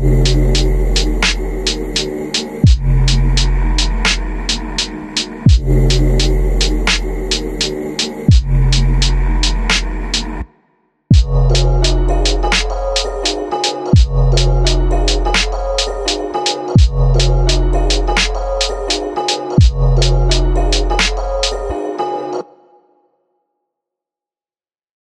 Mm-hmm.